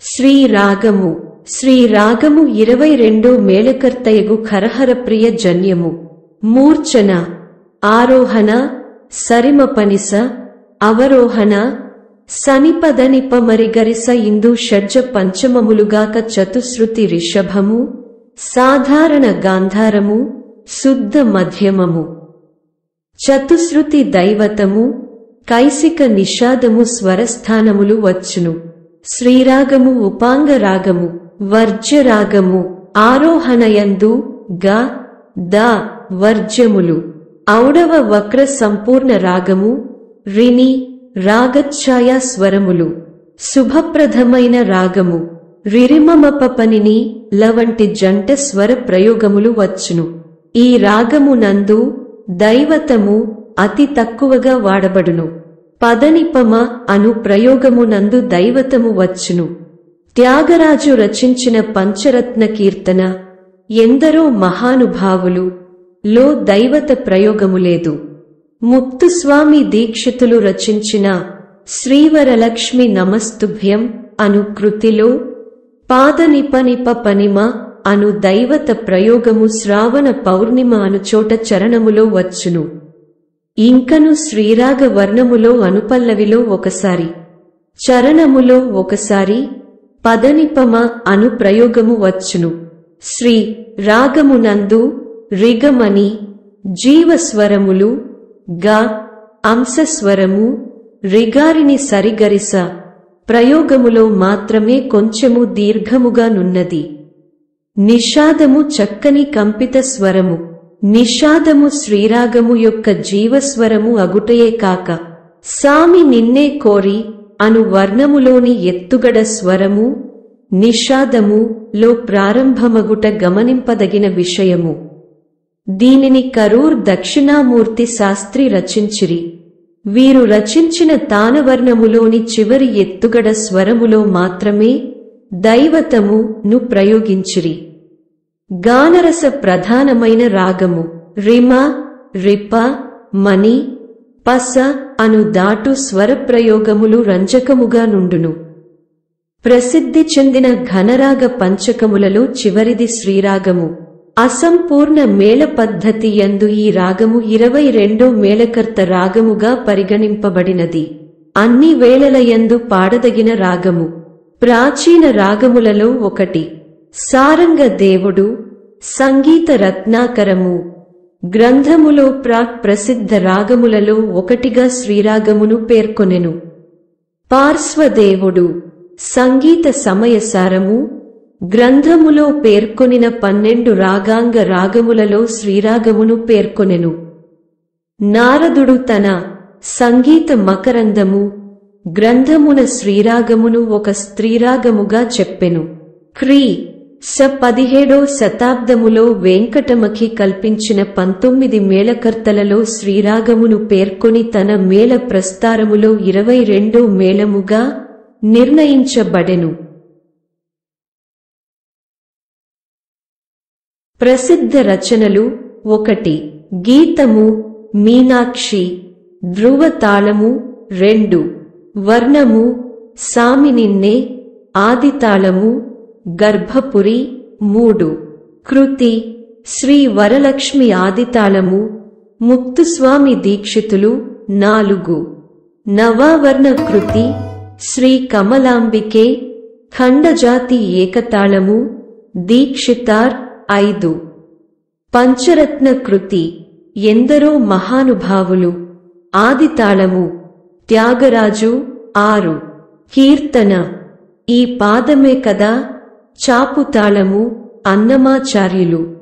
శ్రీరాగము. శ్రీరాగము ఇరవై రెండు మేళకర్తయగు ఖరహరప్రియ జన్యము. మూర్ఛన ఆరోహణ సరిమపనిస అవరోహణ సనిపదనిపమరిగరిస ఇందు షడ్జ పంచమములుగాక చతుశ్రుతి రిషభము సాధారణ గాంధారము శుద్ధ మధ్యమము. చతుశ్రుతి దైవతము కైసిక నిషాదము స్వరస్థానములు వచ్చును. శ్రీరాగము ఉపాంగ రాగము వర్జ్యరాగము ఆరోహణయందు గ ద వర్జ్యములు. ఔడవ వక్ర సంపూర్ణ రాగము రిని రాగఛాయ స్వరములు. శుభప్రదమైన రాగము రిరిమమపపనిని లవంటి జంట స్వర ప్రయోగములు వచ్చును. ఈ రాగము నందు దైవతము అతి తక్కువగా వాడబడును. పదనిపమ అను ప్రయోగము నందు దైవతము వచ్చును. త్యాగరాజు రచించిన పంచరత్న కీర్తన ఎందరో మహానుభావులు లో దైవత ప్రయోగము లేదు. ముక్తుస్వామి దీక్షితులు రచించిన శ్రీవరలక్ష్మి నమస్తుభ్యం అను కృతిలో పాదనిపనిప పనిమ అను దైవత ప్రయోగము శ్రావణ పౌర్ణిమ అను చోట చరణములో వచ్చును. ఇంకను శ్రీరాగ వర్ణములో అనుపల్లవిలో ఒకసారి చరణములో ఒకసారి పదనిపమ అను ప్రయోగము వచ్చును. శ్రీ రాగమునందు రిగమని జీవస్వరములు గ అంశస్వరము రిగారిని సరిగరిస ప్రయోగములో మాత్రమే కొంచెము దీర్ఘముగా నున్నది. నిషాదము చక్కని కంపిత స్వరము నిషాదము శ్రీరాగము యొక్క జీవస్వరము అగుటయే కాక సామి నిన్నే కోరి అను వర్ణములోని ఎత్తుగడ స్వరము నిషాదము లో ప్రారంభమగుట గమనింపదగిన విషయము. దీనిని కరూర్ దక్షిణామూర్తి శాస్త్రి రచించిరి. వీరు రచించిన తానవర్ణములోని చివరి ఎత్తుగడ స్వరములో మాత్రమే దైవతము ను ప్రయోగించిరి. గానరస ప్రధానమైన రాగము. రిమ రిప మణి పస అను దాటు స్వరప్రయోగములు రంజకముగా నుండును. ప్రసిద్ధి చెందిన ఘనరాగ పంచకములలో చివరిది శ్రీరాగము. అసంపూర్ణ మేళ పద్ధతి యందు ఈ రాగము ఇరవై రెండో మేళకర్త రాగముగా పరిగణింపబడినది. అన్ని వేళల యందు పాడదగిన రాగము. ప్రాచీన రాగములలో ఒకటి. సారంగ దేవుడు సంగీత రత్నాకరము గ్రంథములో ప్రాక్ ప్రసిద్ధ రాగములలో ఒకటిగా శ్రీరాగమును పేర్కొనెను. పార్శ్వదేవుడు సంగీత సమయసారము గ్రంథములో పేర్కొనిన పన్నెండు రాగాంగ రాగములలో శ్రీరాగమును పేర్కొనెను. నారదుడు తన సంగీత మకరందము గ్రంథమున శ్రీరాగమును ఒక స్త్రీరాగముగా చెప్పెను. క్రీ. స పదిహేడో శతాబ్దములో వెంకటమఖి కల్పించిన పంతొమ్మిది మేళకర్తలలో శ్రీరాగమును పేర్కొని తన మేళ ప్రస్తారములో ఇరవై రెండో మేళముగా నిర్ణయించబడెను. ప్రసిద్ధ రచనలు ఒకటి గీతము మీనాక్షి ధ్రువతాళము రెండు వర్ణము సామినిన్నే ఆదితాళము గర్భపురి మూడు. కృతి శ్రీ వరలక్ష్మి ఆదితాళము ముక్తుస్వామి దీక్షితులు నాలుగు. నవావర్ణ కృతి శ్రీ కమలాంబికే ఖండజాతి ఏకతాళము దీక్షితార్ ఐదు. పంచరత్న కృతి ఎందరో మహానుభావులు ఆదితాళము త్యాగరాజు ఆరు. కీర్తన ఈ పాదమే కదా చాపు తాళము అన్నమాచార్యులు.